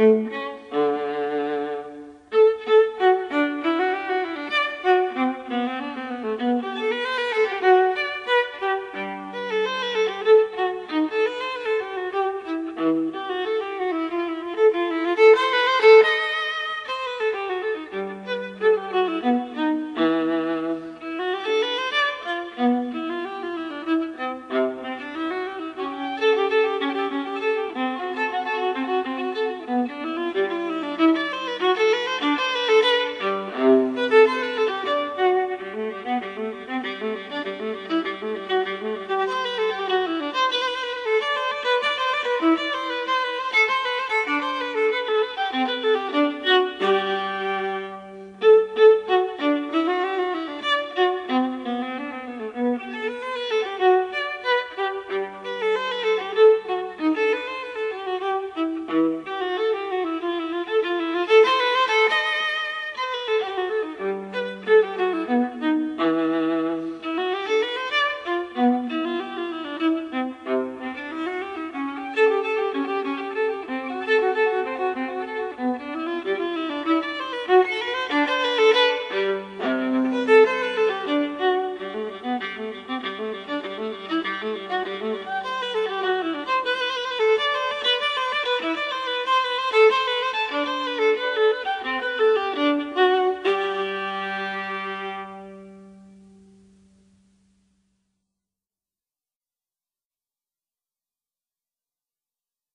Música